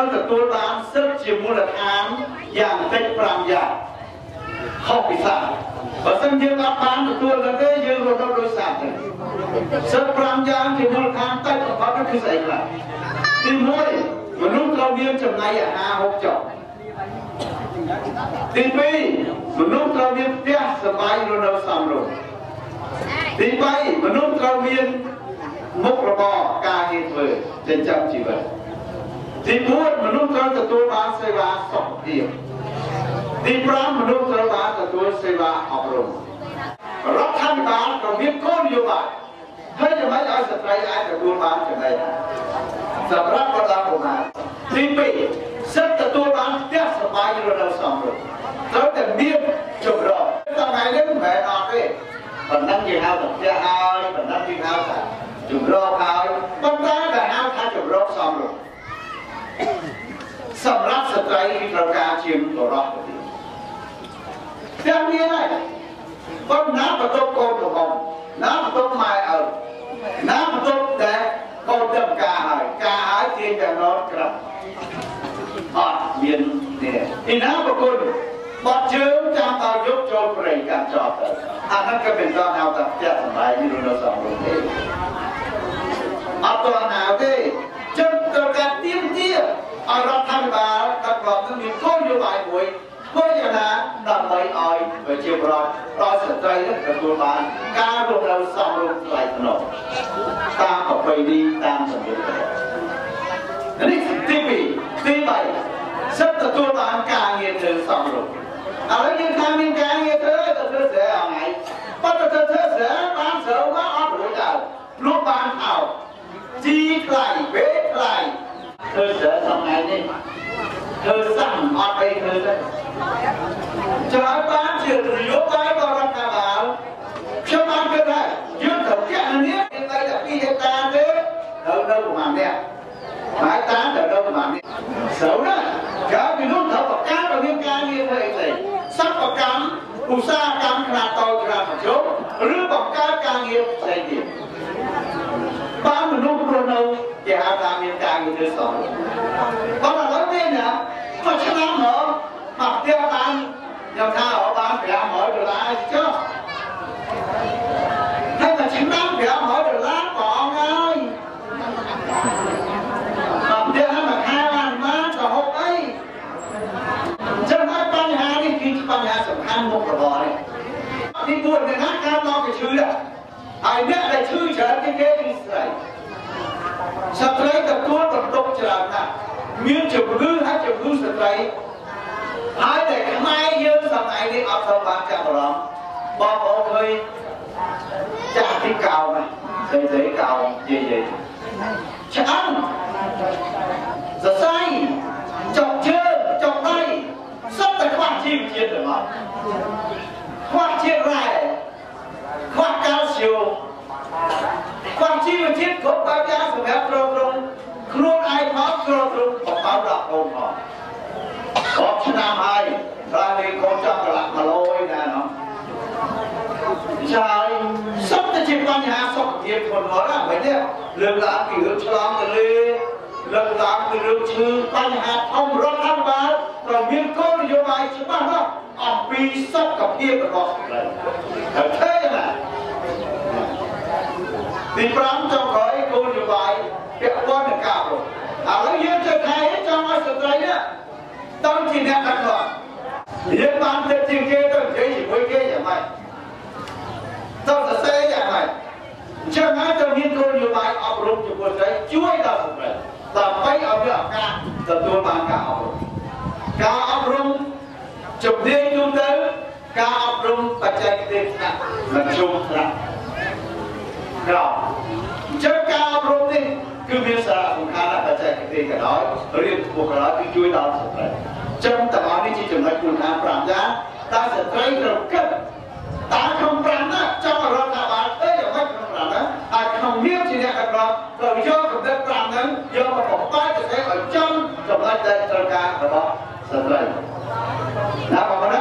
ត្រូវទទួលបានសិទ្ធិជាមូលដ្ឋានយ៉ាងតិច5យ៉ាងខុសពីសាស្ត្របើសិនយើងអត់បានទទួលទៅទេយើងរត់ដោយសាស្ត្រសិទ្ធិ5យ៉ាងជាមូលដ្ឋានតិចបំផុតគឺស្អីខ្លះទី1មនុស្សត្រូវមានចំណីអាហារហូបចុកទី2មនុស្សត្រូវមានផ្ទះសបាយរស់នៅសមរម្យទី3មនុស្សត្រូវមានមុខរបរការងារធ្វើចិញ្ចឹមជីវិត ទី4មនុស្សត្រូវទទួលបានសេវាសុខភាពទី5មនុស្សត្រូវបានទទួលសេវាអប់រំរដ្ឋាភិបាលក៏មានគោលនយោបាយហើយយ៉ាងម៉េចឲ្យស្ត្រីអាចទទួលបានចំណេះសម្រាប់បណ្ដាកុមារទី2សិទ្ធិទទួលបានផ្ទះសម្បែងរស់នៅសមរម្យត្រូវតែមានចម្រោះថ្ងៃនេះមិនមែនអត់ទេប៉ុណ្ណឹងគេហៅថាផ្ទះហើយប៉ុណ្ណឹងគេហៅថាជំរកហើយប៉ុន្តែដែលហៅថាជំរកសមរម្យ សម្រាប់ស្ត្រីត្រូវការជាងបរោះទាំងមានហើយគាត់ណាបន្ទប់កូនរបស់ណាបន្ទប់ម៉ែឪណាបន្ទប់តែកូនទៅការហើយការហើយជាតែណត់ក្រាប់អត់មាននេះឯណាប្រគុណបាត់ជើងចាំដល់យកចូលព្រៃកាន់ចោលទៅអាហ្នឹងក៏មិនដល់ហៅថាផ្ទះសំបាយនេះនៅក្នុងសង្គមទេ ឲ្យប្រជាពលរដ្ឋដល់ស្ត្រីនឹងទទួលបានការរស់នៅសមរម្យថ្លៃថ្នូរតាមប្រពៃណីតាមជំនឿនេះទី2ទី3សិទ្ធិទទួលបានការងារធ្វើសមរម្យឥឡូវយើងថាមានការងារធ្វើទៅធ្វើស្រែអងៃប៉ុន្តែទៅធ្វើស្រែបានស្រូវមកអត់រួចទៅលក់បានអោជីថ្លៃពេកថ្លៃធ្វើស្រែថ្ងៃនេះធ្វើសាំអត់អីធ្វើទេច្រើនបានជានយោបាយរបស់រដ្ឋាភិបាលខ្ញុំបានគិតថាយើងត្រូវគណនាមានតែ2ហិកតាទេត្រូវនៅប្រហែលនេះហើយតាត្រូវនៅប្រហែលនេះស្រូវណាកាលពីនោះត្រូវប្រកាសឲ្យមានការងារធ្វើអីផ្សេងសកម្ម កម្មឧស្សាហកម្មខ្នាតតូចខ្នាតមធ្យមឬបង្កើតការងារផ្សេងទៀតបានមនុស្សរស់នៅគេហៅថាមានការងារធ្វើសងប៉ុន្តែឥឡូវនេះណាមួយឆ្នាំមកមកផ្ទះបានខ្ញុំថាបាន500ដុល្លារចុះហើយមួយឆ្នាំ500ដុល្លារបងហើយមកផ្ទះមកខែបានមកក៏ហូបអីចឹងហើយបញ្ហានេះគឺបញ្ហាសំខាន់មុខរបរនេះ ទី4អ្នកណាកើតមកគេឈឺដែរហើយអ្នកដែលឈឺច្រើនជាងគេគឺស្ត្រីស្ត្រីទទួលបន្ទុកច្រើនណាស់មានជំងឺហើយជំងឺស្ត្រីហើយតែខ្មែរយើងសម័យនេះអត់សូវបានចាប់អារម្មណ៍បងប្អូនឃើញចាស់ទីកោណាស្រីស្រីកោនិយាយឆ្អឹងសរសៃចុកជើងចុកដៃសុទ្ធតែខ្វះជីវជាតិទាំងអស់ ខ្វះជាតិរ៉ែខ្វះកាល់ស្យូមខ្វះជីវជាតិគ្រប់បែបយ៉ាងសម្រាប់ទ្រទ្រង់ខ្លួនឯងផងទ្រទ្រង់បបោដល់កូនផងអត់ឆ្នាំហើយដល់នេះកូនចង់កន្លះ100ណាណោះចាយសុទ្ធតែជាបញ្ហាសុខភាពធ្ងន់ធ្ងរណាស់មិនទេលើកឡើងពីរឿងឆ្លងទៅលើ លោកតាមានរឿងឈ្មោះបញ្ហាធំរដ្ឋាភិបាលក៏មានគោលនយោបាយច្បាស់ណាស់អំពីសុខភាពរបស់ប្រទេសណាទី5ចុងក្រោយគោលនយោបាយពាក់ព័ន្ធនឹងការអប់រំឥឡូវយើងទៅខែចង់ឲ្យស្ត្រីណាតាំងជាអ្នកដឹកនាំយើងបានទៅជាងគេទៅនិយាយជាមួយគេយ៉ាងម៉េចទៅសរសេរយ៉ាងម៉េចអញ្ចឹងហើយទៅមានគោលនយោបាយអប់រំជាមួយស្ត្រីជួយដល់ស្ត្រី ដើម្បីឲ្យមានឱកាសទទួលបានការអប់រំការអប់រំជំនាញទូទៅការអប់រំបច្ចេកទេសថ្នាក់មធ្យមថ្នាក់ក្រោមចឹងការអប់រំនេះគឺមានសារៈសំខាន់ណាស់បច្ចេកទេសក៏ដោយរៀនខ្ពស់ក៏ដោយគឺជួយដល់ស្ត្រីចឹងទាំងអស់នេះជាចំណុចមូលដ្ឋាន5យ៉ាងដែលស្ត្រីត្រូវគិតតើក្នុង5ណា អ្នកកណ្ដោត្រូវយកកម្រិត5ហ្នឹងយកមកបង្កើតប្រទេសឲ្យចំចំណុចដែលត្រូវការរបស់ស្ត្រីណាបងប្អូនណា